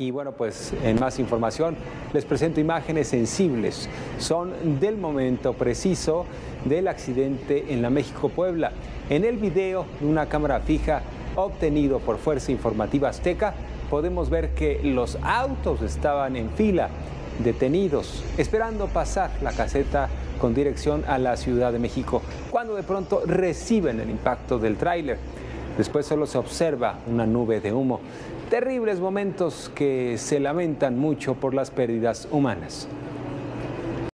Y bueno, pues en más información les presento imágenes sensibles. Son del momento preciso del accidente en la México-Puebla. En el video de una cámara fija obtenido por Fuerza Informativa Azteca, podemos ver que los autos estaban en fila, detenidos, esperando pasar la caseta con dirección a la Ciudad de México, cuando de pronto reciben el impacto del tráiler. Después solo se observa una nube de humo. Terribles momentos que se lamentan mucho por las pérdidas humanas.